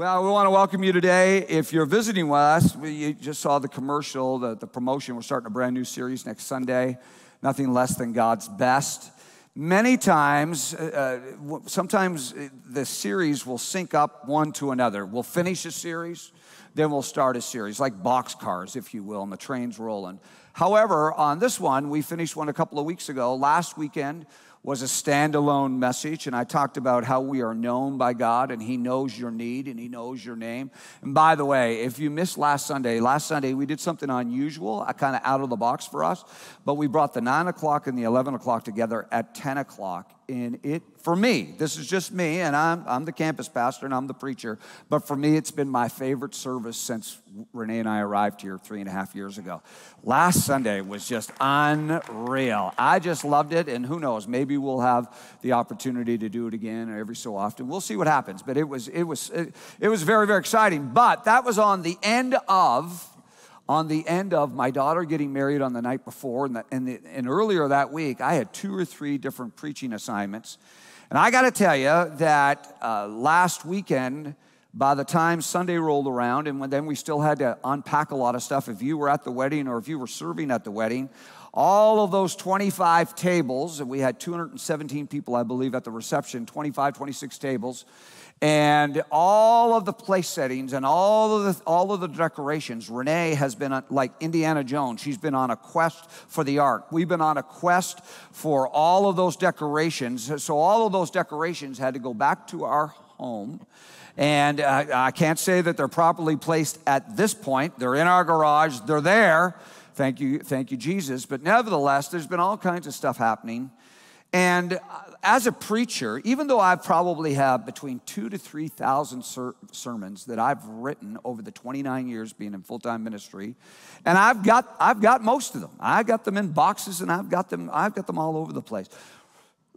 Well, we want to welcome you today. If you're visiting with us, you just saw the commercial, the, the promotion. We're starting a brand new series next Sunday, Nothing Less Than God's Best. Many times, uh, uh sometimes the series will sync up one to another. We'll finish a series, then we'll start a series, like boxcars, if you will, and the train's rolling. However, on this one, we finished one a couple of weeks ago. Last weekend, was a standalone message, and I talked about how we are known by God and He knows your need and He knows your name. And by the way, if you missed last Sunday, last Sunday we did something unusual, uh, kind of out of the box for us, but we brought the 9 o'clock and the 11 o'clock together at 10 o'clock and it for me this is just me and I'm, I'm the campus pastor and i'm the preacher but for me it's been my favorite service since renee and i arrived here three and a half years ago. Last sunday was just unreal. I just loved it and who knows maybe we'll have the opportunity to do it again every so often. We'll see what happens but it was it was it, it was very very exciting but that was on the end of on the end of my daughter getting married on the night before, and, the, and, the, and earlier that week, I had two or three different preaching assignments. And I got to tell you that uh, last weekend, by the time Sunday rolled around, and then we still had to unpack a lot of stuff. If you were at the wedding or if you were serving at the wedding, all of those 25 tables, and we had 217 people, I believe, at the reception, 25, 26 tables. And all of the place settings and all of the all of the decorations. Renee has been like indiana jones she's been on a quest for the ark. We've been on a quest for all of those decorations. So all of those decorations had to go back to our home and uh, i can't say that they're properly placed at this point. They're in our garage. They're there. Thank you thank you jesus. But nevertheless there's been all kinds of stuff happening. And as a preacher, even though I probably have between two to 3,000 ser- sermons that I've written over the 29 years being in full time ministry, and I've got, I've got most of them. I've got them in boxes and I've got them, I've got them all over the place.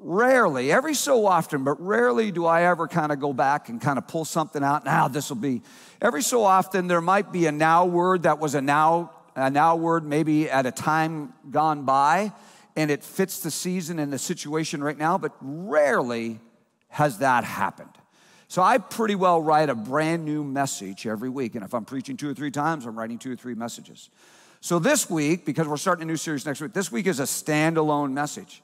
Rarely, every so often, but rarely do I ever kind of go back and kind of pull something out. Now, this will be. Every so often, there might be a now word that was a now, a now word maybe at a time gone by and it fits the season and the situation right now, but rarely has that happened. So I pretty well write a brand new message every week. And if I'm preaching two or three times, I'm writing two or three messages. So this week, because we're starting a new series next week, this week is a standalone message.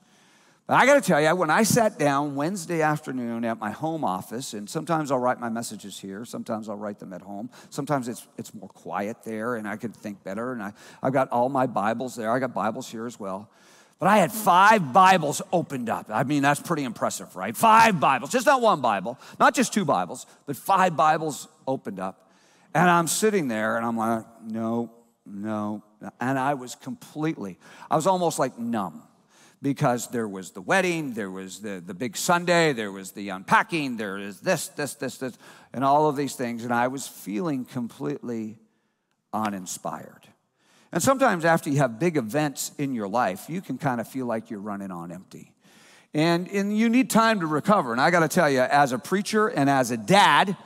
I gotta tell you, when I sat down Wednesday afternoon at my home office, and sometimes I'll write my messages here, sometimes I'll write them at home, sometimes it's, it's more quiet there and I can think better. And I, I've got all my Bibles there, I got Bibles here as well. But I had five Bibles opened up. I mean, that's pretty impressive, right? Five Bibles, just not one Bible, not just two Bibles, but five Bibles opened up. And I'm sitting there and I'm like, no, no. And I was completely, I was almost like numb because there was the wedding, there was the, the big Sunday, there was the unpacking, there is this, this, this, this, and all of these things. And I was feeling completely uninspired. And sometimes after you have big events in your life, you can kind of feel like you're running on empty. And, and you need time to recover. And I got to tell you, as a preacher and as a dad,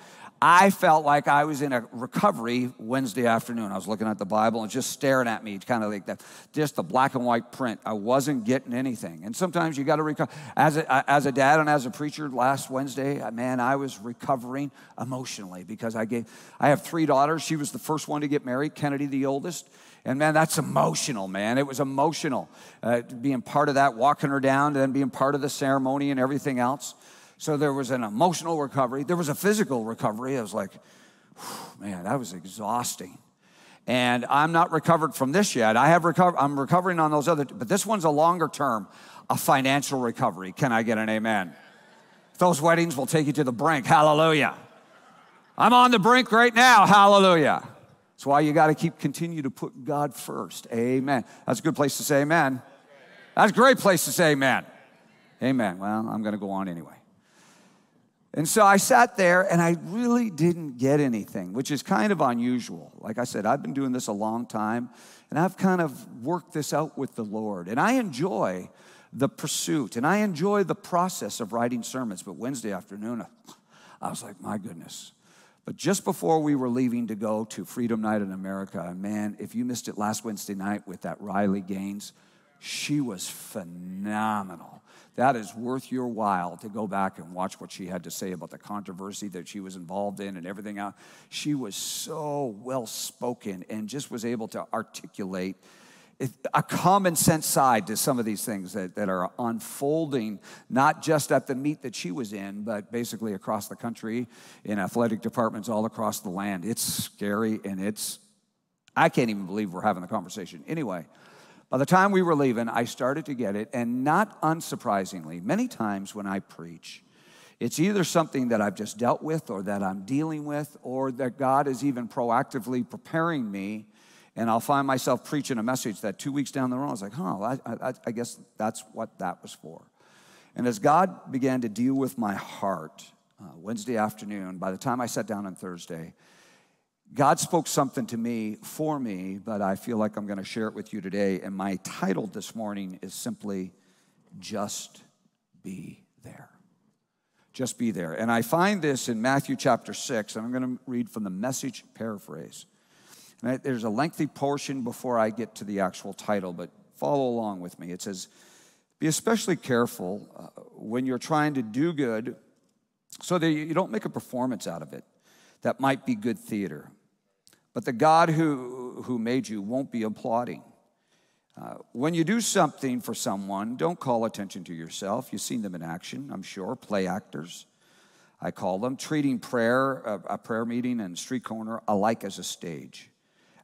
I felt like I was in a recovery Wednesday afternoon. I was looking at the Bible and just staring at me, kind of like that, just the black and white print. I wasn't getting anything. And sometimes you got to recover. As a, as a dad and as a preacher, last Wednesday, man, I was recovering emotionally because I gave. I have three daughters. She was the first one to get married. Kennedy, the oldest. And man, that's emotional, man. It was emotional uh, being part of that, walking her down, and then being part of the ceremony and everything else. So there was an emotional recovery. There was a physical recovery. I was like, man, that was exhausting. And I'm not recovered from this yet. I have recovered. I'm recovering on those other, but this one's a longer term, a financial recovery. Can I get an amen? Those weddings will take you to the brink. Hallelujah. I'm on the brink right now. Hallelujah. That's why you got to keep continue to put God first. Amen. That's a good place to say amen. That's a great place to say amen. Amen. Well, I'm going to go on anyway. And so I sat there and I really didn't get anything, which is kind of unusual. Like I said, I've been doing this a long time and I've kind of worked this out with the Lord. And I enjoy the pursuit and I enjoy the process of writing sermons. But Wednesday afternoon, I was like, my goodness, but just before we were leaving to go to Freedom Night in America, man, if you missed it last Wednesday night with that Riley Gaines, she was phenomenal. That is worth your while to go back and watch what she had to say about the controversy that she was involved in and everything else. She was so well spoken and just was able to articulate a common sense side to some of these things that, that are unfolding, not just at the meet that she was in, but basically across the country in athletic departments all across the land. It's scary and it's, I can't even believe we're having the conversation. Anyway, by the time we were leaving, I started to get it, and not unsurprisingly, many times when I preach, it's either something that I've just dealt with or that I'm dealing with, or that God is even proactively preparing me and I'll find myself preaching a message that two weeks down the road, I was like, huh, I, I, I guess that's what that was for. And as God began to deal with my heart uh, Wednesday afternoon, by the time I sat down on Thursday, God spoke something to me for me, but I feel like I'm going to share it with you today. And my title this morning is simply Just Be There. Just be there. And I find this in Matthew chapter 6, and I'm going to read from the message paraphrase. There's a lengthy portion before I get to the actual title, but follow along with me. It says, Be especially careful uh, when you're trying to do good so that you don't make a performance out of it. That might be good theater. But the God who, who made you won't be applauding. Uh, when you do something for someone, don't call attention to yourself. You've seen them in action, I'm sure, play actors. I call them treating prayer, a, a prayer meeting and street corner alike as a stage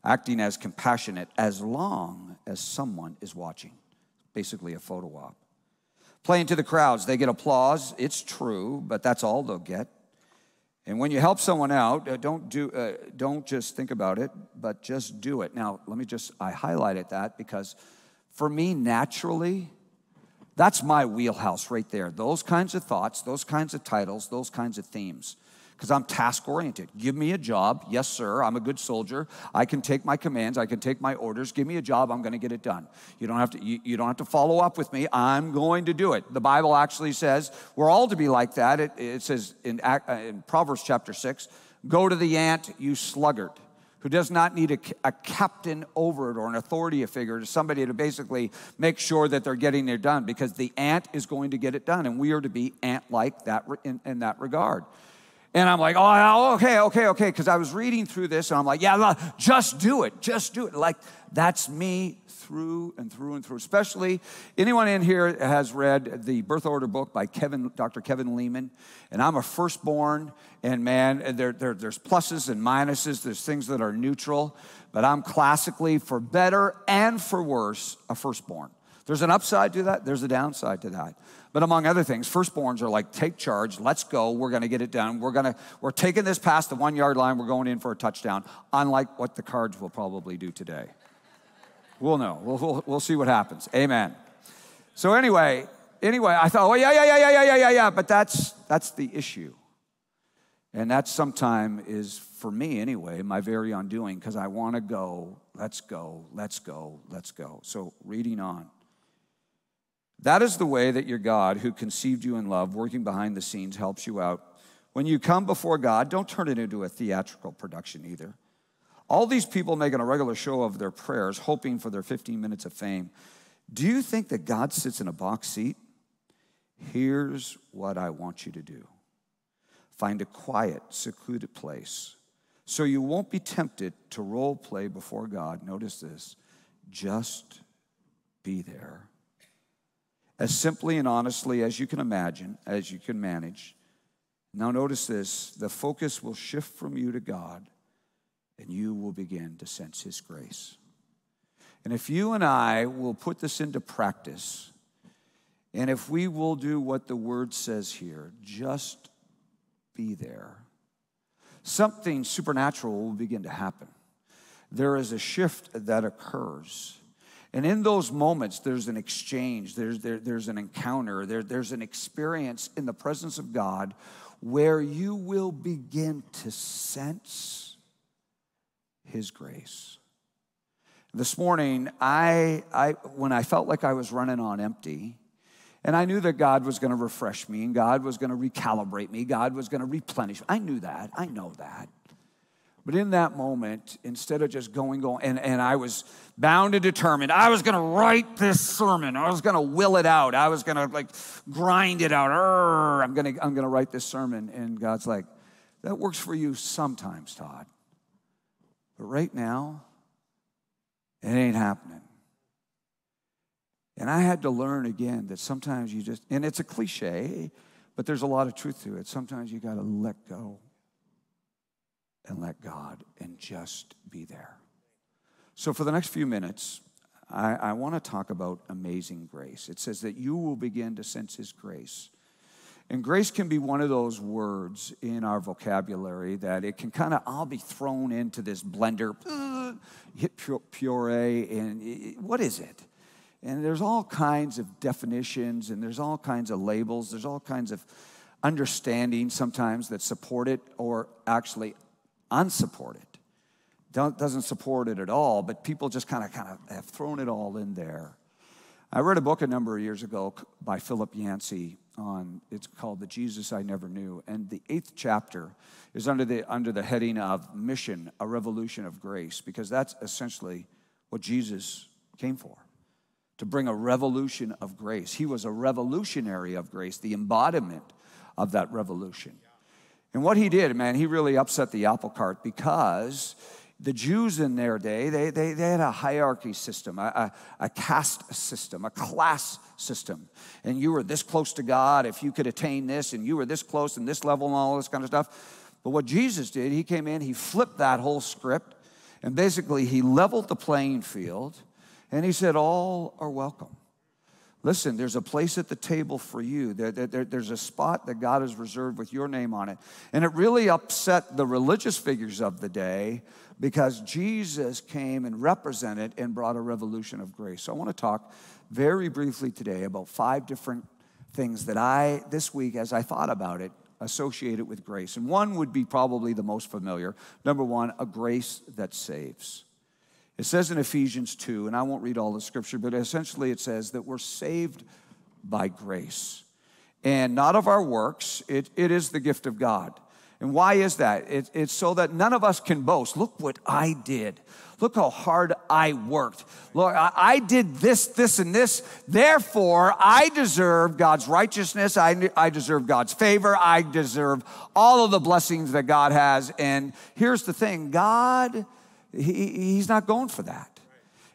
acting as compassionate as long as someone is watching. Basically, a photo op. Playing to the crowds, they get applause. It's true, but that's all they'll get. And when you help someone out, uh, don't, do, uh, don't just think about it, but just do it. Now, let me just, I highlighted that because for me, naturally, that's my wheelhouse right there. Those kinds of thoughts, those kinds of titles, those kinds of themes because I'm task oriented. Give me a job. Yes, sir. I'm a good soldier. I can take my commands. I can take my orders. Give me a job. I'm going to get it done. You don't have to. You, you, don't have to follow up with me. I'm going to do it. The Bible actually says we're all to be like that. It, it says in, uh, in Proverbs chapter six, "Go to the ant, you sluggard." Who does not need a, a captain over it or an authority figure, somebody to basically make sure that they're getting it done because the ant is going to get it done. And we are to be ant like that in, in that regard. And I'm like, oh, okay, okay, okay. Because I was reading through this and I'm like, yeah, just do it. Just do it. Like, that's me through and through and through. Especially anyone in here has read the birth order book by Kevin, Dr. Kevin Leman. And I'm a firstborn. And man, there, there, there's pluses and minuses, there's things that are neutral. But I'm classically, for better and for worse, a firstborn. There's an upside to that, there's a downside to that. But among other things, firstborns are like, take charge, let's go, we're gonna get it done. We're gonna, we're taking this past the one yard line, we're going in for a touchdown, unlike what the cards will probably do today. We'll know. We'll, we'll, we'll see what happens. Amen. So anyway, anyway, I thought, oh yeah, yeah, yeah, yeah, yeah, yeah, yeah, yeah. But that's that's the issue. And that sometime is, for me anyway, my very undoing, because I want to go, let's go, let's go, let's go. So reading on. That is the way that your God, who conceived you in love, working behind the scenes, helps you out. When you come before God, don't turn it into a theatrical production either. All these people making a regular show of their prayers, hoping for their 15 minutes of fame. Do you think that God sits in a box seat? Here's what I want you to do find a quiet, secluded place so you won't be tempted to role play before God. Notice this just be there as simply and honestly as you can imagine, as you can manage. Now, notice this the focus will shift from you to God, and you will begin to sense His grace. And if you and I will put this into practice, and if we will do what the word says here, just be there, something supernatural will begin to happen. There is a shift that occurs. And in those moments, there's an exchange, there's, there, there's an encounter, there, there's an experience in the presence of God where you will begin to sense His grace. This morning, I, I, when I felt like I was running on empty, and I knew that God was going to refresh me and God was going to recalibrate me, God was going to replenish. I knew that. I know that. But in that moment, instead of just going, going, and, and I was bound and determined, I was gonna write this sermon. I was gonna will it out. I was gonna like grind it out. Arr, I'm gonna, I'm gonna write this sermon. And God's like, that works for you sometimes, Todd. But right now, it ain't happening. And I had to learn again that sometimes you just, and it's a cliche, but there's a lot of truth to it. Sometimes you got to let go and let God and just be there. So, for the next few minutes, I, I want to talk about amazing grace. It says that you will begin to sense His grace. And grace can be one of those words in our vocabulary that it can kind of, I'll be thrown into this blender, uh, hit puree, and what is it? And there's all kinds of definitions and there's all kinds of labels, there's all kinds of understanding sometimes that support it or actually unsupported. Doesn't support it at all, but people just kind of kind of have thrown it all in there. I read a book a number of years ago by Philip Yancey on it's called The Jesus I Never Knew. And the eighth chapter is under the under the heading of Mission, a Revolution of Grace, because that's essentially what Jesus came for to bring a revolution of grace. He was a revolutionary of grace, the embodiment of that revolution. And what he did, man, he really upset the apple cart because the Jews in their day, they, they, they had a hierarchy system, a, a, a, caste system, a class system. And you were this close to God if you could attain this, and you were this close and this level and all this kind of stuff. But what Jesus did, he came in, he flipped that whole script, and basically he leveled the playing field and he said, All are welcome. Listen, there's a place at the table for you. There, there, there's a spot that God has reserved with your name on it. And it really upset the religious figures of the day because Jesus came and represented and brought a revolution of grace. So I want to talk very briefly today about five different things that I, this week, as I thought about it, associated with grace. And one would be probably the most familiar. Number one, a grace that saves. It says in Ephesians 2, and I won't read all the scripture, but essentially it says that we're saved by grace and not of our works. It, it is the gift of God. And why is that? It, it's so that none of us can boast. Look what I did. Look how hard I worked. Lord, I, I did this, this, and this. Therefore, I deserve God's righteousness. I, I deserve God's favor. I deserve all of the blessings that God has. And here's the thing God he, he's not going for that.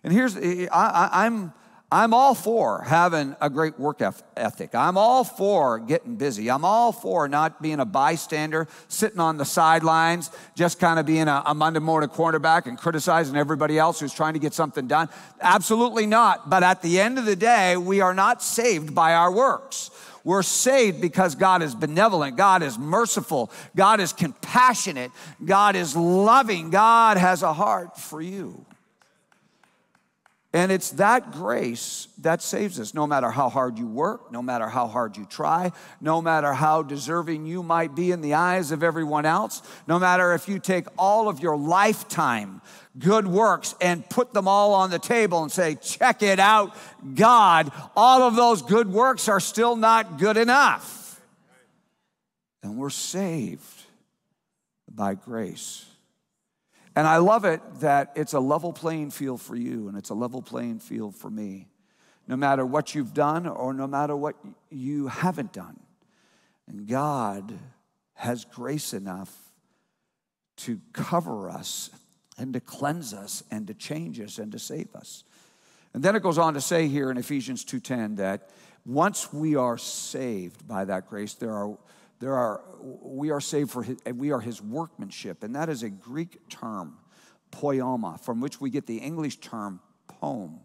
And here's, I, I'm, I'm all for having a great work ethic. I'm all for getting busy. I'm all for not being a bystander, sitting on the sidelines, just kind of being a, a Monday morning quarterback and criticizing everybody else who's trying to get something done. Absolutely not. But at the end of the day, we are not saved by our works. We're saved because God is benevolent, God is merciful, God is compassionate, God is loving, God has a heart for you. And it's that grace that saves us, no matter how hard you work, no matter how hard you try, no matter how deserving you might be in the eyes of everyone else, no matter if you take all of your lifetime good works and put them all on the table and say, check it out, God, all of those good works are still not good enough. And we're saved by grace. And I love it that it's a level playing field for you and it's a level playing field for me. No matter what you've done or no matter what you haven't done. And God has grace enough to cover us and to cleanse us and to change us and to save us. And then it goes on to say here in Ephesians 2:10 that once we are saved by that grace, there are there are we are saved for his, we are his workmanship, and that is a Greek term, poiema, from which we get the English term poem.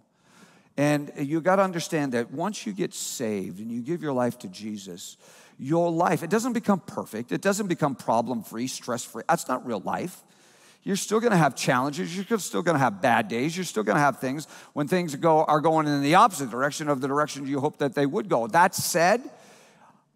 And you got to understand that once you get saved and you give your life to Jesus, your life, it doesn't become perfect. It doesn't become problem free, stress free. That's not real life. You're still going to have challenges. You're still going to have bad days. You're still going to have things when things go, are going in the opposite direction of the direction you hope that they would go. That said,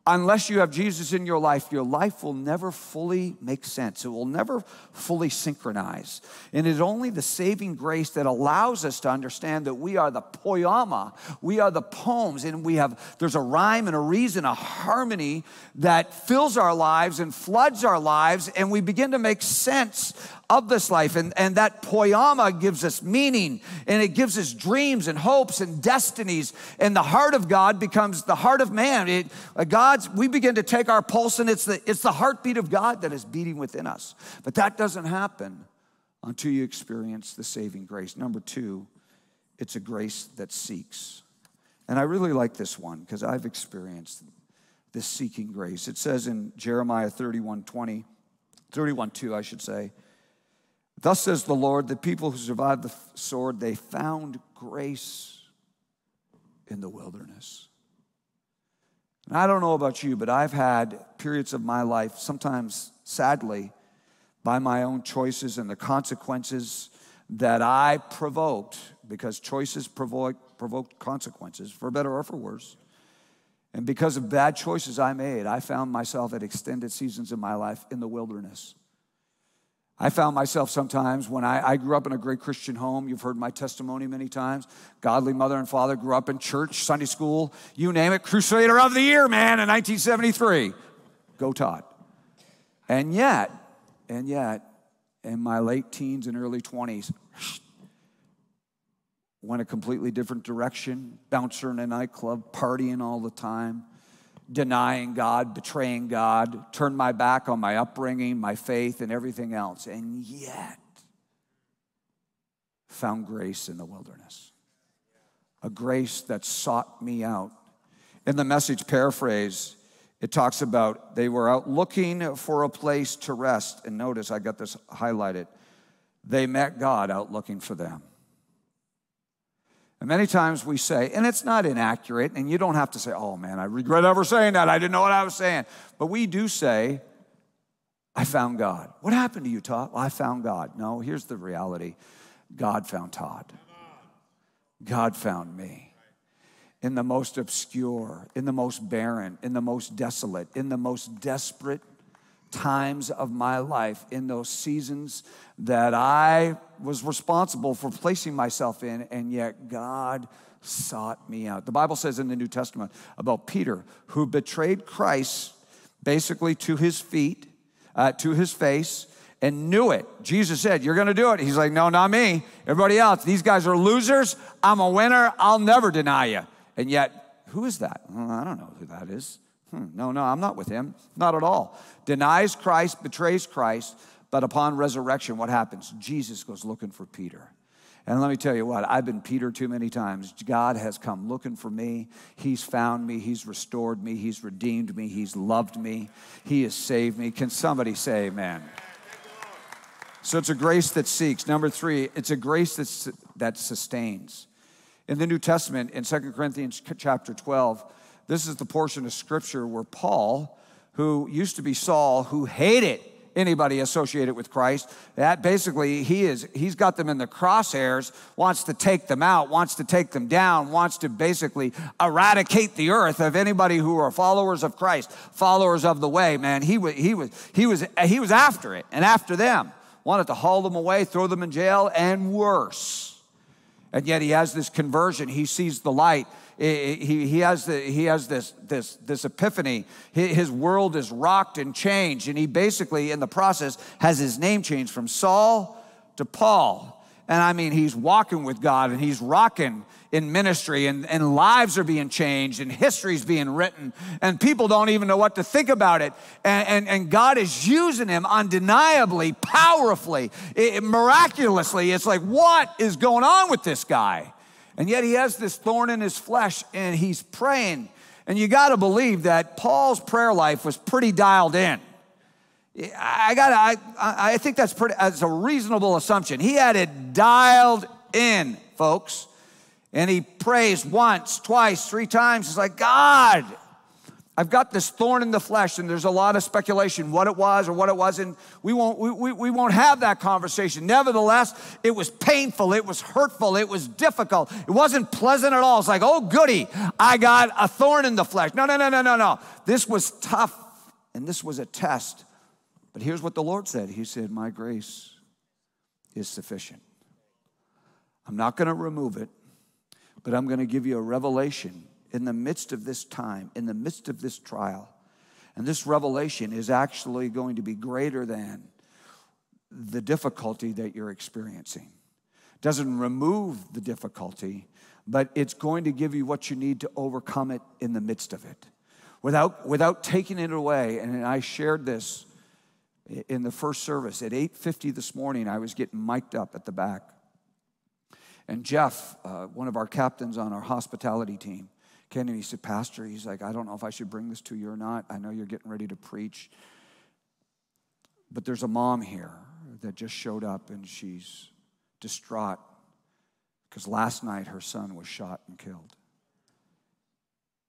unless you have Jesus in your life, your life will never fully make sense. It will never fully synchronize. And it's only the saving grace that allows us to understand that we are the poiema, we are the poems, and we have, there's a rhyme and a reason, a harmony that fills our lives and floods our lives, and we begin to make sense of this life. And, and that poiema gives us meaning and it gives us dreams and hopes and destinies. And the heart of God becomes the heart of man. It, uh, God's, we begin to take our pulse and it's the, it's the heartbeat of God that is beating within us. But that doesn't happen until you experience the saving grace. Number two, it's a grace that seeks. And I really like this one because I've experienced this seeking grace. It says in Jeremiah 31 20, 31 2, I should say, Thus says the Lord, the people who survived the sword, they found grace in the wilderness. And I don't know about you, but I've had periods of my life, sometimes sadly, by my own choices and the consequences that I provoked, because choices provoke, provoke consequences, for better or for worse. And because of bad choices I made, I found myself at extended seasons in my life in the wilderness. I found myself sometimes when I, I, grew up in a great Christian home. You've heard my testimony many times. Godly mother and father grew up in church, Sunday school, you name it. Crusader of the Year, man, in 1973. Go Todd. And yet, and yet, in my late teens and early 20s, went a completely different direction. Bouncer in a nightclub, partying all the time denying God, betraying God, turned my back on my upbringing, my faith, and everything else, and yet found grace in the wilderness. A grace that sought me out. In the message paraphrase, it talks about they were out looking for a place to rest. And notice, I got this highlighted. They met God out looking for them. And many times we say, and it's not inaccurate, and you don't have to say, oh man, I regret ever saying that. I didn't know what I was saying. But we do say, I found God. What happened to you, Todd? Well, I found God. No, here's the reality God found Todd. God found me. In the most obscure, in the most barren, in the most desolate, in the most desperate times of my life, in those seasons that I was responsible for placing myself in, and yet God sought me out. The Bible says in the New Testament about Peter, who betrayed Christ basically to his feet, uh, to his face, and knew it. Jesus said, You're gonna do it. He's like, No, not me. Everybody else, these guys are losers. I'm a winner. I'll never deny you. And yet, who is that? Well, I don't know who that is. Hmm, no, no, I'm not with him. Not at all. Denies Christ, betrays Christ, but upon resurrection, what happens? Jesus goes looking for Peter. And let me tell you what, I've been Peter too many times. God has come looking for me. He's found me. He's restored me. He's redeemed me. He's loved me. He has saved me. Can somebody say amen? So it's a grace that seeks. Number three, it's a grace that, that sustains. In the New Testament, in 2 Corinthians chapter 12, this is the portion of scripture where Paul, who used to be Saul, who hated anybody associated with Christ, that basically he is he's got them in the crosshairs, wants to take them out, wants to take them down, wants to basically eradicate the earth of anybody who are followers of Christ, followers of the way, man. He was he was he was he was after it and after them. Wanted to haul them away, throw them in jail, and worse. And yet he has this conversion. He sees the light Eh, eh, he, he, has, the, he has this, this, this epiphany. His world is rocked and changed, and he basically, in the process, has his name changed from Saul to Paul. And I mean, he's walking with God and he's rocking in ministry, and, and lives are being changed, and history's being written, and people don't even know what to think about it. And, and, and God is using him undeniably, powerfully, it, miraculously. It's like, what is going on with this guy? And yet he has this thorn in his flesh and he's praying. And you got to believe that Paul's prayer life was pretty dialed in. I got I I think that's pretty that's a reasonable assumption. He had it dialed in, folks. And he prays once, twice, three times. He's like, God, I've got this thorn in the flesh, and there's a lot of speculation what it was or what it wasn't. We won't, we, we, we won't have that conversation. Nevertheless, it was painful, it was hurtful, it was difficult. It wasn't pleasant at all. It's like, oh, goody, I got a thorn in the flesh. No, no, no, no, no, no. This was tough, and this was a test. But here's what the Lord said He said, My grace is sufficient. I'm not going to remove it, but I'm going to give you a revelation in the midst of this time, in the midst of this trial. And this revelation is actually going to be greater than the difficulty that you're experiencing. Doesn't remove the difficulty, but it's going to give you what you need to overcome it in the midst of it. Without, without taking it away, and I shared this in the first service at 8.50 this morning, I was getting mic'd up at the back. And Jeff, uh, one of our captains on our hospitality team, me. He said, Pastor, he's like, I don't know if I should bring this to you or not. I know you're getting ready to preach. But there's a mom here that just showed up and she's distraught because last night her son was shot and killed.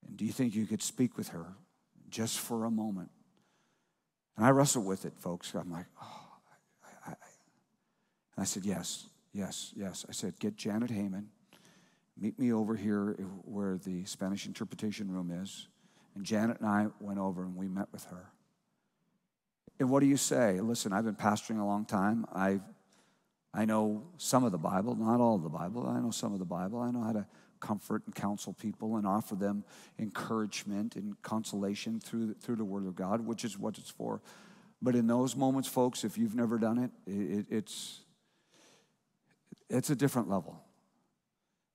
And do you think you could speak with her just for a moment? And I wrestled with it, folks. I'm like, oh, I, I, I. and I said, yes, yes, yes. I said, get Janet Heyman meet me over here where the Spanish interpretation room is. And Janet and I went over and we met with her. And what do you say? Listen, I've been pastoring a long time. I, I know some of the Bible, not all of the Bible. I know some of the Bible. I know how to comfort and counsel people and offer them encouragement and consolation through, through the Word of God, which is what it's for. But in those moments, folks, if you've never done it, it it's, it's a different level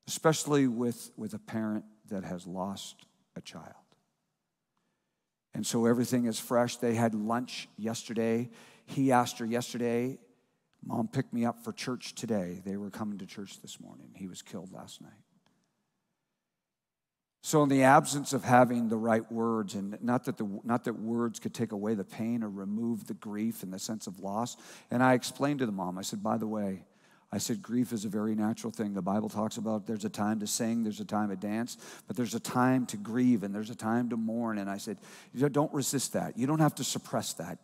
especially with, with a parent that has lost a child. And so everything is fresh. They had lunch yesterday. He asked her yesterday, Mom picked me up for church today. They were coming to church this morning. He was killed last night. So, in the absence of having the right words, and not that, the, not that words could take away the pain or remove the grief and the sense of loss, and I explained to the mom, I said, by the way, I said, grief is a very natural thing. The Bible talks about there's a time to sing, there's a time to dance, but there's a time to grieve and there's a time to mourn. And I said, don't resist that. You don't have to suppress that.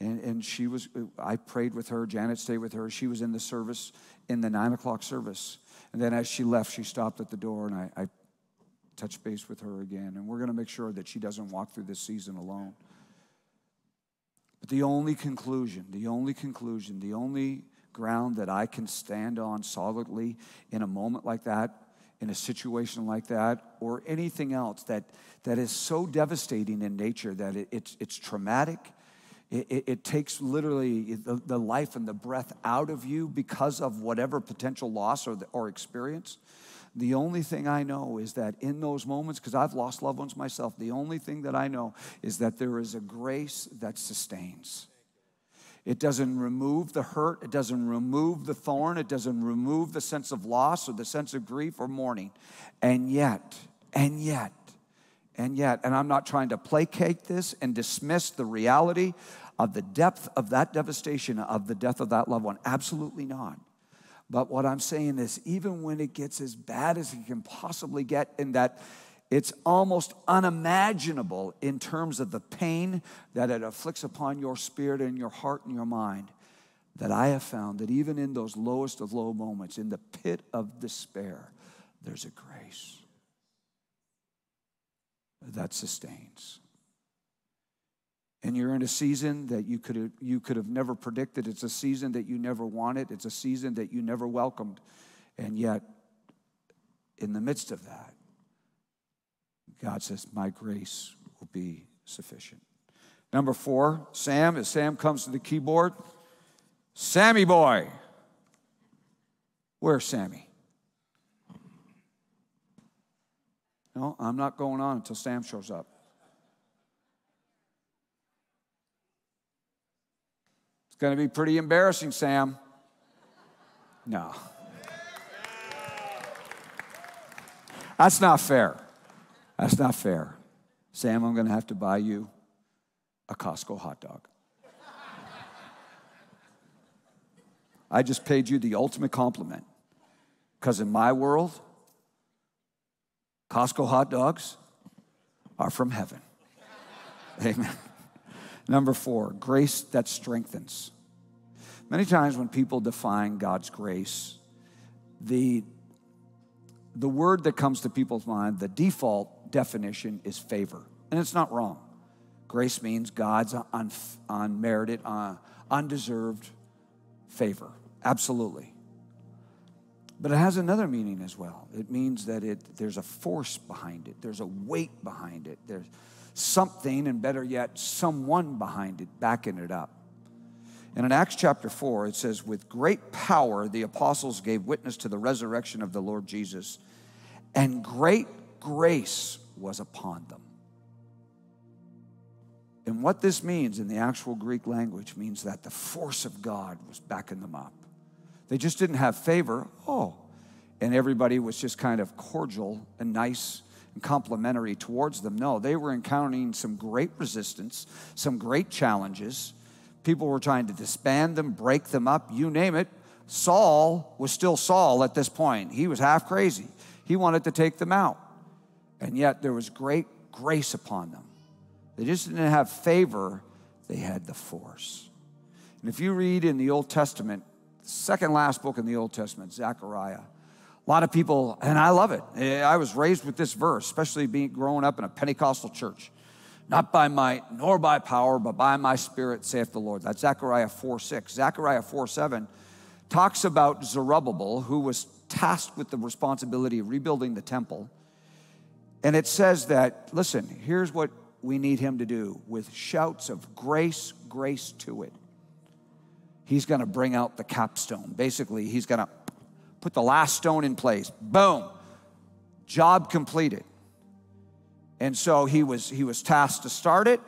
And, and she was, uh, I prayed with her, Janet stayed with her. She was in the service, in the nine o'clock service. And then as she left, she stopped at the door and I, I touched base with her again. And we're going to make sure that she doesn't walk through this season alone. But the only conclusion, the only conclusion, the only ground that I can stand on solidly in a moment like that, in a situation like that, or anything else that, that is so devastating in nature that it, it's, it's traumatic. It, it, it takes literally the, the, life and the breath out of you because of whatever potential loss or, the, or experience. The only thing I know is that in those moments, because I've lost loved ones myself, the only thing that I know is that there is a grace that sustains. It doesn't remove the hurt. It doesn't remove the thorn. It doesn't remove the sense of loss or the sense of grief or mourning. And yet, and yet, and yet, and I'm not trying to placate this and dismiss the reality of the depth of that devastation of the death of that loved one. Absolutely not. But what I'm saying is, even when it gets as bad as it can possibly get, in that it's almost unimaginable in terms of the pain that it afflicts upon your spirit and your heart and your mind. That I have found that even in those lowest of low moments, in the pit of despair, there's a grace that sustains. And you're in a season that you could, have, you could have never predicted. It's a season that you never wanted. It's a season that you never welcomed. And yet, in the midst of that, God says, My grace will be sufficient. Number four, Sam, as Sam comes to the keyboard, Sammy boy. Where's Sammy? No, I'm not going on until Sam shows up. It's going to be pretty embarrassing, Sam. No. That's not fair. That's not fair. Sam, I'm going to have to buy you a Costco hot dog. I just paid you the ultimate compliment. Because in my world, Costco hot dogs are from heaven. Amen. Number four, grace that strengthens. Many times when people define God's grace, the, the word that comes to people's mind, the default definition is favor. And it's not wrong. Grace means God's un, unmerited, uh, undeserved favor. Absolutely. But it has another meaning as well. It means that it, there's a force behind it, there's a weight behind it, there's something, and better yet, someone behind it, backing it up. And in Acts chapter 4, it says, With great power the apostles gave witness to the resurrection of the Lord Jesus, and great grace was upon them. And what this means in the actual Greek language means that the force of God was backing them up. They just didn't have favor. Oh, and everybody was just kind of cordial and nice and complimentary towards them. No, they were encountering some great resistance, some great challenges. People were trying to disband them, break them up, you name it. Saul was still Saul at this point. He was half crazy. He wanted to take them out. And yet there was great grace upon them. They just didn't have favor, they had the force. And if you read in the Old Testament, second last book in the Old Testament, Zechariah, a lot of people, and I love it. Eh, I was raised with this verse, especially being growing up in a Pentecostal church. Not by might, nor by power, but by my spirit, saith the Lord. That's Zechariah 4 6. Zechariah 4 7 talks about Zerubbabel, who was tasked with the responsibility of rebuilding the temple. And it says that, listen, here's what we need him to do with shouts of grace, grace to it. He's going to bring out the capstone. Basically, he's going to put the last stone in place. Boom. Job completed. And so he was he was tasked to start it,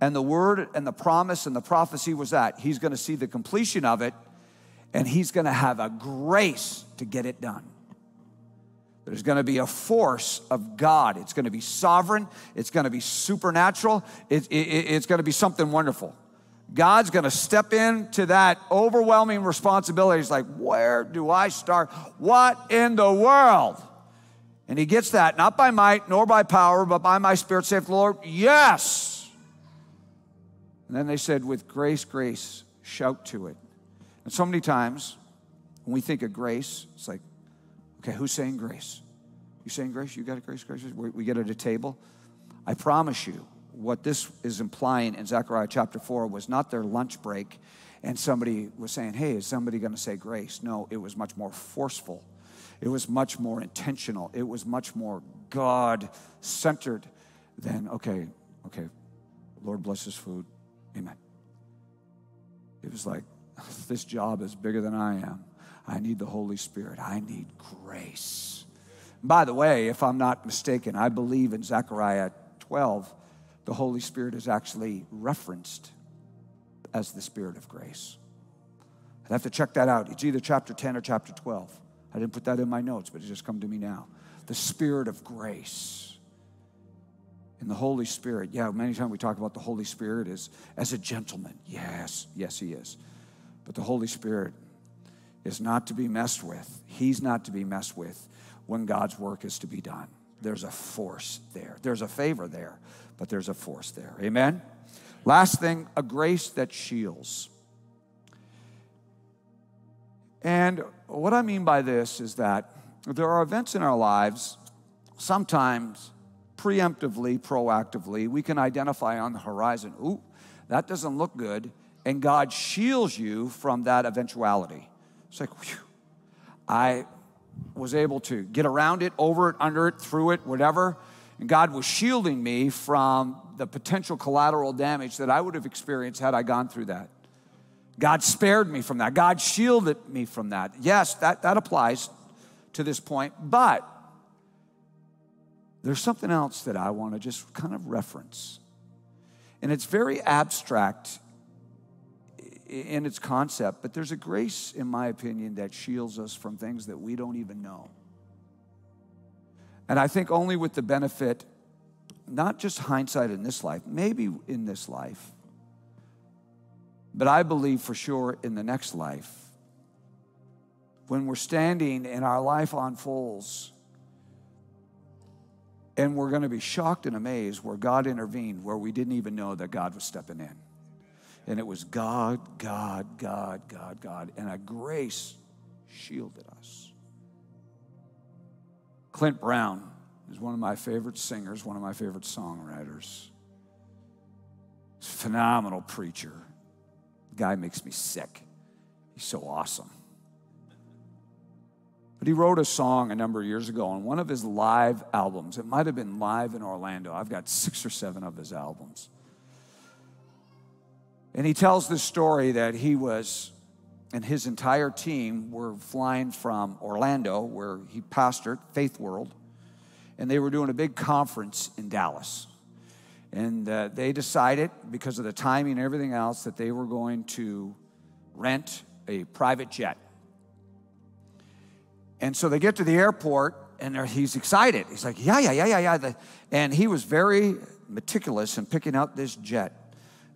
and the word and the promise and the prophecy was that he's going to see the completion of it, and he's going to have a grace to get it done. There's going to be a force of God. It's going to be sovereign. It's going to be supernatural. It, it, it's going to be something wonderful. God's going to step into that overwhelming responsibility. He's like, Where do I start? What in the world? And he gets that, not by might nor by power, but by my spirit, saith the Lord. Yes. And then they said, With grace, grace, shout to it. And so many times when we think of grace, it's like, okay, who's saying grace? You saying grace? You got a grace, grace? We get at a table. I promise you, what this is implying in Zechariah chapter 4 was not their lunch break and somebody was saying, Hey, is somebody going to say grace? No, it was much more forceful. It was much more intentional. It was much more God centered than, okay, okay, Lord bless this food. Amen. It was like, this job is bigger than I am. I need the Holy Spirit. I need grace. By the way, if I'm not mistaken, I believe in Zechariah 12 the Holy Spirit is actually referenced as the Spirit of grace. I'd have to check that out. It's either chapter 10 or chapter 12. I didn't put that in my notes, but it just come to me now. The Spirit of grace. And the Holy Spirit, yeah, many times we talk about the Holy Spirit as, as a gentleman. Yes, yes, he is. But the Holy Spirit is not to be messed with. He's not to be messed with when God's work is to be done. There's a force there, there's a favor there but there's a force there. Amen? Last thing, a grace that shields. And what I mean by this is that there are events in our lives, sometimes preemptively, proactively, we can identify on the horizon, ooh, that doesn't look good, and God shields you from that eventuality. It's like, whew, I was able to get around it, over it, under it, through it, whatever. And God was shielding me from the potential collateral damage that I would have experienced had I gone through that. God spared me from that. God shielded me from that. Yes, that, that applies to this point, but there's something else that I want to just kind of reference. And it's very abstract in its concept, but there's a grace, in my opinion, that shields us from things that we don't even know. And I think only with the benefit, not just hindsight in this life, maybe in this life, but I believe for sure in the next life, when we're standing and our life unfolds, And we're going to be shocked and amazed where God intervened, where we didn't even know that God was stepping in. And it was God, God, God, God, God. And a grace shielded us. Clint Brown is one of my favorite singers, one of my favorite songwriters. He's a phenomenal preacher. The guy makes me sick. He's so awesome. But he wrote a song a number of years ago on one of his live albums. It might have been live in Orlando. I've got six or seven of his albums. And he tells this story that he was, and his entire team were flying from Orlando, where he pastored, Faith World, and they were doing a big conference in Dallas. And uh, they decided, because of the timing and everything else, that they were going to rent a private jet and so they get to the airport and he's excited. He's like, yeah, yeah, yeah, yeah, yeah. And he was very meticulous in picking out this jet.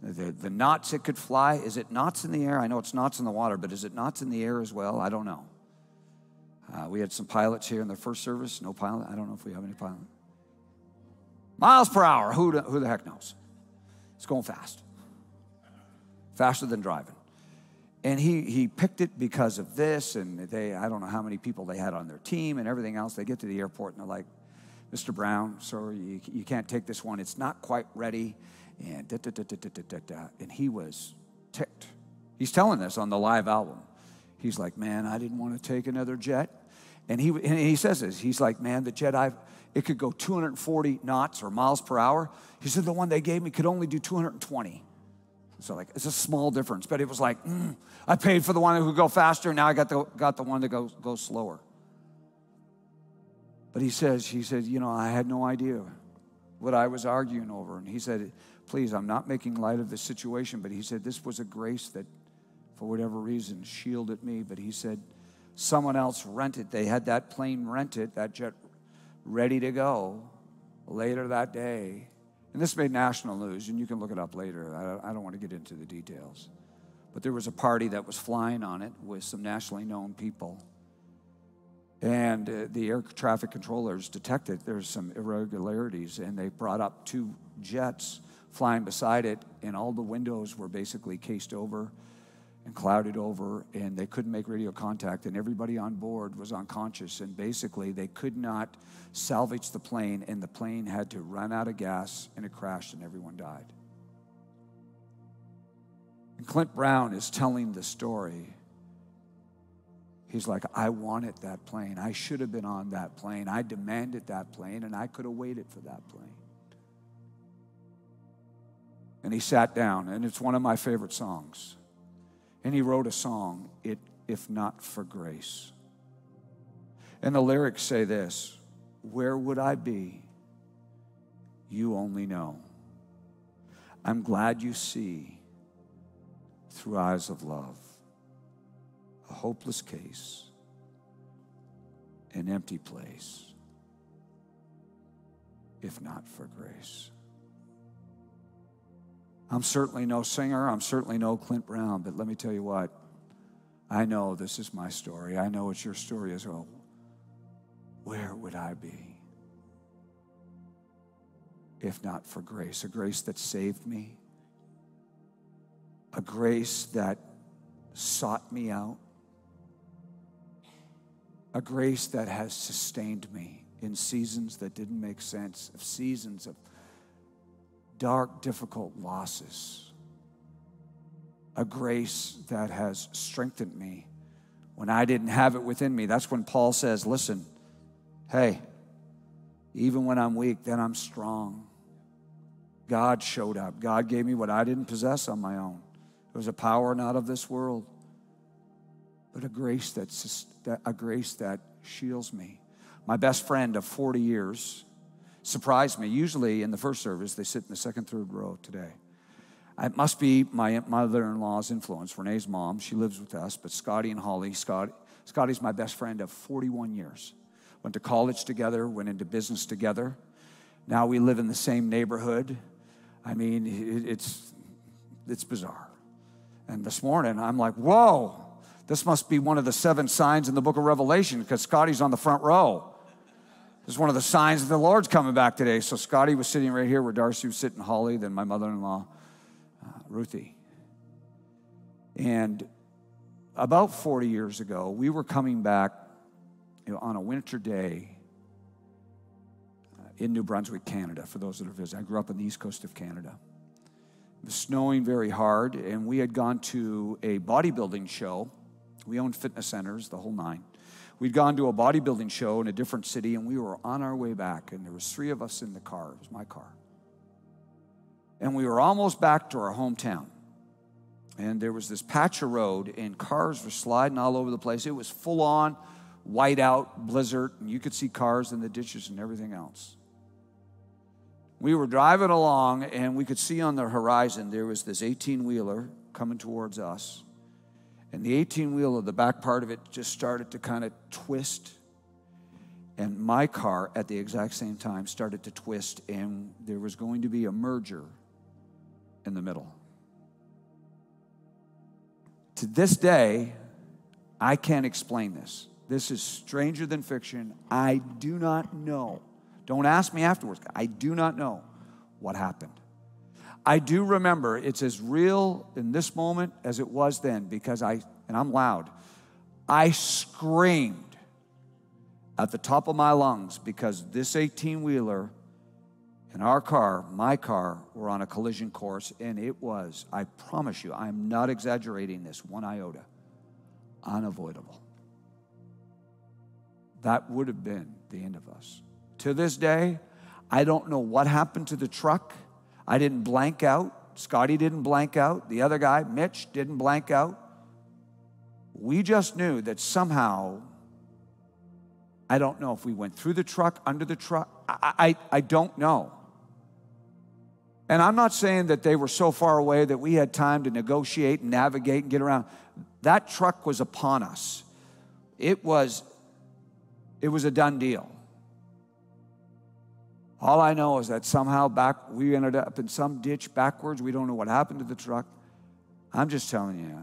The, the knots it could fly. Is it knots in the air? I know it's knots in the water, but is it knots in the air as well? I don't know. Uh, we had some pilots here in the first service. No pilot. I don't know if we have any pilot. Miles per hour. Who, who the heck knows? It's going fast. Faster than driving. And he, he picked it because of this, and they, I don't know how many people they had on their team and everything else. They get to the airport and they're like, Mr. Brown, sorry, you, you can't take this one. It's not quite ready. And, da, da, da, da, da, da, da. and he was ticked. He's telling this on the live album. He's like, man, I didn't want to take another jet. And he, and he says this. He's like, man, the jet I've, it could go 240 knots or miles per hour. He said the one they gave me could only do 220. So like it's a small difference, but it was like mm, I paid for the one that could go faster. Now I got the got the one that goes go slower. But he says, he said, you know, I had no idea what I was arguing over, and he said, please, I'm not making light of the situation, but he said this was a grace that, for whatever reason, shielded me. But he said someone else rented. They had that plane rented, that jet ready to go later that day and this made national news, and you can look it up later. I don't want to get into the details. But there was a party that was flying on it with some nationally known people. And uh, the air traffic controllers detected there's some irregularities, and they brought up two jets flying beside it, and all the windows were basically cased over and clouded over, and they couldn't make radio contact, and everybody on board was unconscious. And basically, they could not salvage the plane, and the plane had to run out of gas, and it crashed, and everyone died. And Clint Brown is telling the story. He's like, I wanted that plane. I should have been on that plane. I demanded that plane, and I could have waited for that plane. And he sat down, and it's one of my favorite songs. And he wrote a song, it, If Not for Grace. And the lyrics say this Where would I be? You only know. I'm glad you see through eyes of love a hopeless case, an empty place, if not for grace. I'm certainly no singer. I'm certainly no Clint Brown, but let me tell you what. I know this is my story. I know it's your story as well. Where would I be if not for grace? A grace that saved me, a grace that sought me out, a grace that has sustained me in seasons that didn't make sense, of seasons of dark, difficult losses. A grace that has strengthened me when I didn't have it within me. That's when Paul says, Listen, hey, even when I'm weak, then I'm strong. God showed up. God gave me what I didn't possess on my own. It was a power not of this world, but a grace that's a grace that shields me. My best friend of 40 years surprised me. Usually in the first service, they sit in the second, third row today. It must be my mother in law's influence, Renee's mom. She lives with us, but Scotty and Holly, Scotty, Scotty's my best friend of 41 years. Went to college together, went into business together. Now we live in the same neighborhood. I mean, it's, it's bizarre. And this morning, I'm like, whoa, this must be one of the seven signs in the book of Revelation because Scotty's on the front row. This is one of the signs that the Lord's coming back today. So Scotty was sitting right here where Darcy was sitting, Holly, then my mother in law, uh, Ruthie. And about 40 years ago, we were coming back you know, on a winter day uh, in New Brunswick, Canada, for those that are visiting. I grew up on the east coast of Canada. It was snowing very hard, and we had gone to a bodybuilding show. We owned fitness centers, the whole nine. We'd gone to a bodybuilding show in a different city, and we were on our way back, and there was three of us in the car. It was my car. And we were almost back to our hometown. And there was this patch of road, and cars were sliding all over the place. It was full on whiteout blizzard, and you could see cars in the ditches and everything else we were driving along and we could see on the horizon there was this 18 wheeler coming towards us. And the 18 wheel of the back part of it just started to kind of twist. And my car at the exact same time started to twist, and there was going to be a merger in the middle. To this day, I can't explain this. This is stranger than fiction. I do not know don't ask me afterwards. I do not know what happened. I do remember it's as real in this moment as it was then because I, and I'm loud, I screamed at the top of my lungs because this 18 wheeler and our car, my car, were on a collision course, and it was, I promise you, I'm not exaggerating this one iota, unavoidable. That would have been the end of us. To this day, I don't know what happened to the truck. I didn't blank out. Scotty didn't blank out. The other guy, Mitch, didn't blank out. We just knew that somehow, I don't know if we went through the truck, under the truck. I, I, I don't know. And I'm not saying that they were so far away that we had time to negotiate and navigate and get around. That truck was upon us. It was, it was a done deal. All I know is that somehow back we ended up in some ditch backwards. We don't know what happened to the truck. I'm just telling you,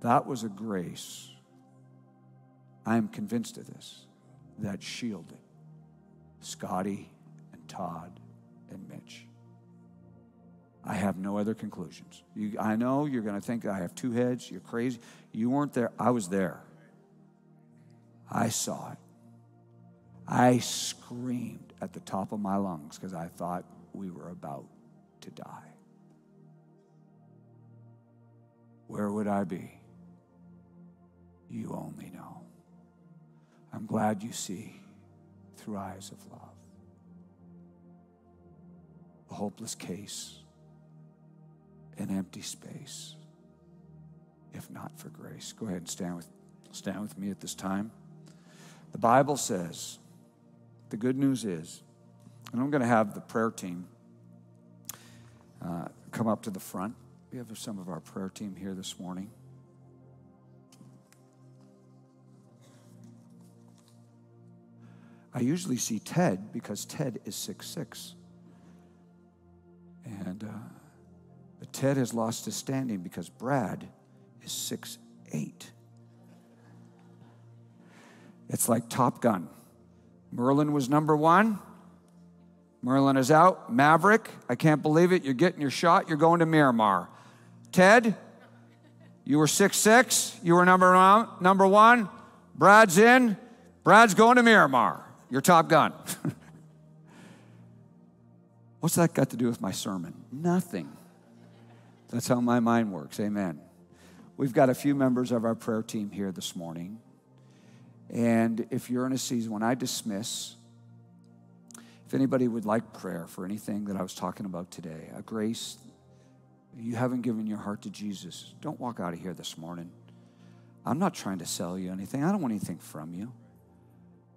that was a grace. I am convinced of this that shielded Scotty and Todd and Mitch. I have no other conclusions. You, I know you're going to think I have two heads. You're crazy. You weren't there. I was there. I saw it. I screamed at the top of my lungs because I thought we were about to die. Where would I be? You only know. I'm glad you see through eyes of love. A hopeless case, an empty space, if not for grace. Go ahead and stand with, stand with me at this time. The Bible says, the good news is, and I'm going to have the prayer team uh, come up to the front. We have some of our prayer team here this morning. I usually see Ted because Ted is six six, And uh, but Ted has lost his standing because Brad is six eight. It's like Top Gun. Merlin was number one. Merlin is out. Maverick, I can't believe it. You're getting your shot. You're going to Miramar. Ted, you were six six. You were number one, number one. Brad's in. Brad's going to Miramar. Your top gun. What's that got to do with my sermon? Nothing. That's how my mind works. Amen. We've got a few members of our prayer team here this morning. And if you're in a season when I dismiss, if anybody would like prayer for anything that I was talking about today, a grace, you haven't given your heart to Jesus, don't walk out of here this morning. I'm not trying to sell you anything. I don't want anything from you.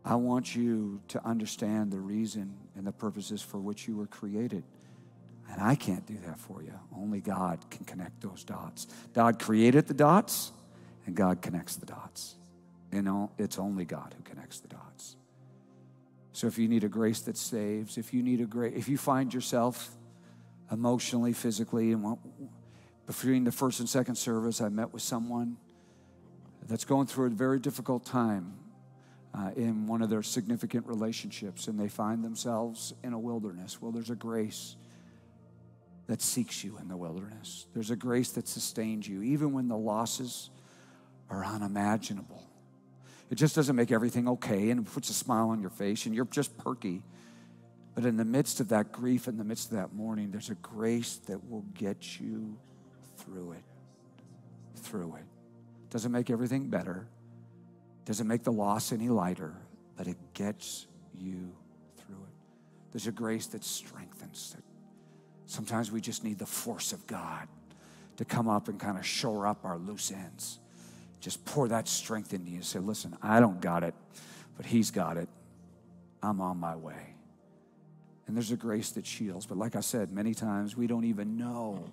I want you to understand the reason and the purposes for which you were created. And I can't do that for you. Only God can connect those dots. God created the dots, and God connects the dots. Know, it's only God who connects the dots. So if you need a grace that saves, if you need a grace, if you find yourself emotionally, physically, and between the first and second service, I met with someone that's going through a very difficult time. uh, in one of their significant relationships and they find themselves in a wilderness. Well, there's a grace that seeks you in the wilderness, there's a grace that sustains you, even when the losses are unimaginable. It just doesn't make everything okay and puts a smile on your face and you're just perky. But in the midst of that grief, in the midst of that mourning, there's a grace that will get you through it. Through it. Doesn't make everything better, doesn't make the loss any lighter, but it gets you through it. There's a grace that strengthens. it. sometimes we just need the force of God to come up and kind of shore up our loose ends. Just pour that strength into you. and Say, listen, I don't got it, but He's got it. I'm on my way. And there's a grace that shields. But like I said, many times we don't even know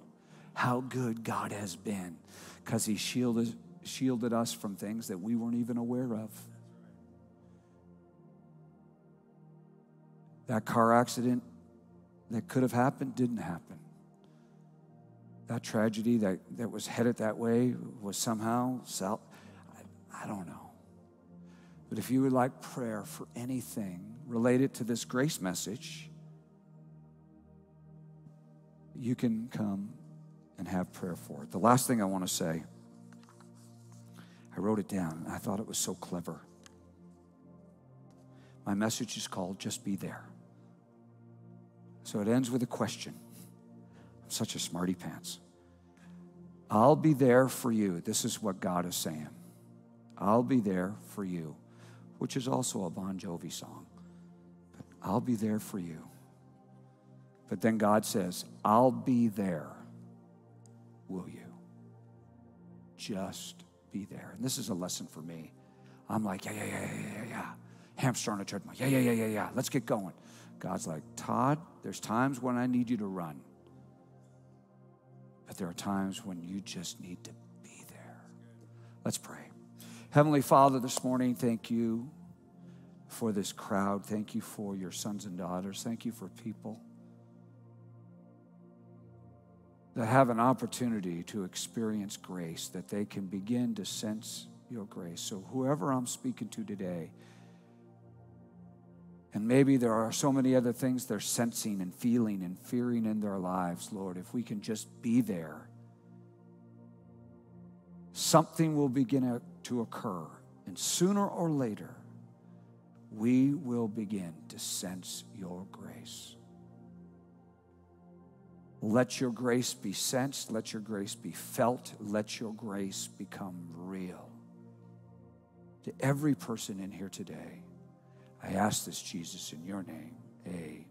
how good God has been because He shielded, shielded us from things that we weren't even aware of. That car accident that could have happened didn't happen that tragedy that, that was headed that way was somehow self. I, I don't know. But if you would like prayer for anything related to this grace message, you can come and have prayer for it. The last thing I want to say, I wrote it down. I thought it was so clever. My message is called Just Be There. So it ends with a question such a smarty pants. I'll be there for you. This is what God is saying. I'll be there for you, which is also a Bon Jovi song. But I'll be there for you. But then God says, I'll be there. Will you? Just be there. And this is a lesson for me. I'm like, yeah, yeah, yeah, yeah, yeah, yeah. Hamster on a treadmill. Yeah, yeah, yeah, yeah, yeah. Let's get going. God's like, Todd, there's times when I need you to run. But there are times when you just need to be there. Let's pray. Heavenly Father, this morning, thank you for this crowd. Thank you for your sons and daughters. Thank you for people that have an opportunity to experience grace, that they can begin to sense your grace. So, whoever I'm speaking to today, and maybe there are so many other things they're sensing and feeling and fearing in their lives, Lord. If we can just be there, something will begin to occur. And sooner or later, we will begin to sense your grace. Let your grace be sensed. Let your grace be felt. Let your grace become real to every person in here today. I ask this, Jesus, in your name. Amen.